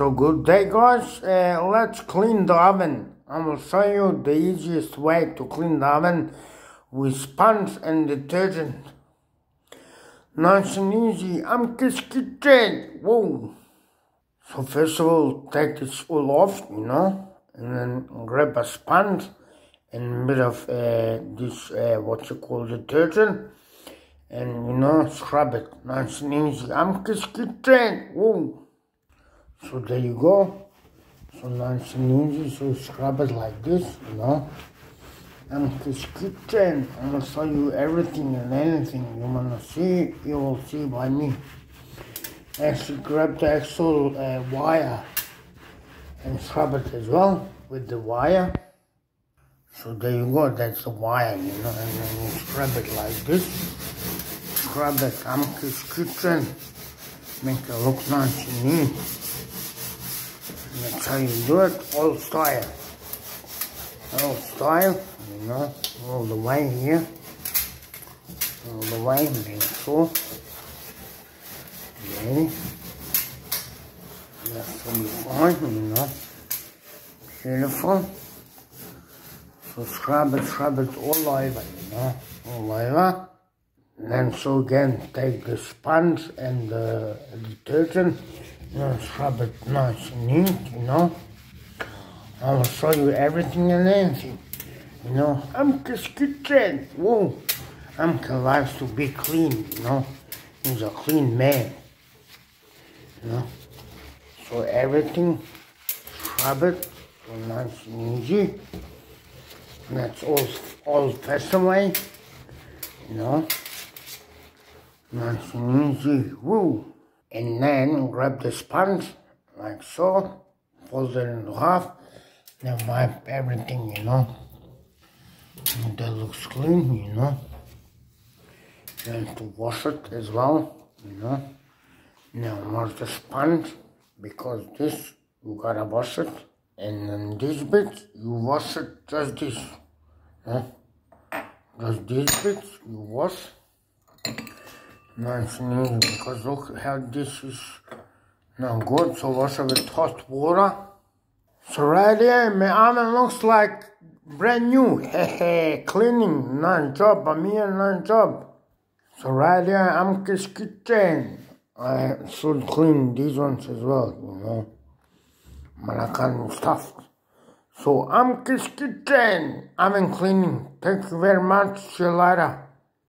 So good day guys, uh, let's clean the oven. I will show you the easiest way to clean the oven with sponge and detergent. Nice and easy, Amke's Kitchen, whoa. So first of all, take this all off, you know, and then grab a sponge and a bit of uh, this, uh, what you call detergent, and you know, scrub it nice and easy. Amke's Kitchen, whoa. So there you go. So nice and easy. So scrub it like this, you know. And kitchen, I'm gonna show you everything and anything you wanna see, you will see by me. Actually grab the actual uh, wire and scrub it as well with the wire. So there you go, that's the wire, you know, and then you scrub it like this. Scrub it, Amke's kitchen. Make it look nice and neat. That's how you do it, old style. Old style, you know, all the way here. All the way, so. Ready? That's gonna be fine, you know. Beautiful. So scrub it, scrub it all over, you know, all over. And then so again, take the sponge and the detergent you know, scrub it nice and neat, you know. I will show you everything and anything. You know, Amke's kitchen. Whoa, Amke likes to be clean, you know. He's a clean man. You know. So everything, scrub it, so nice and easy. And that's all all fashioned way. You know. Nice and easy. Woo and then grab the sponge like so, fold it in half, then wipe everything, you know. And that looks clean, you know. Then to wash it as well, you know. Now wash the sponge, because this, you gotta wash it. And then this bit, you wash it just this. Huh? Just this bit, you wash nice and easy because look how this is now good. So wash it with hot water? So right here my oven looks like brand new. Hey cleaning nice job and nice job. So right here I'm kitchen. I should clean these ones as well you know. Malacan stuff so I'm kitchen. I'm in cleaning. Thank you very much see you later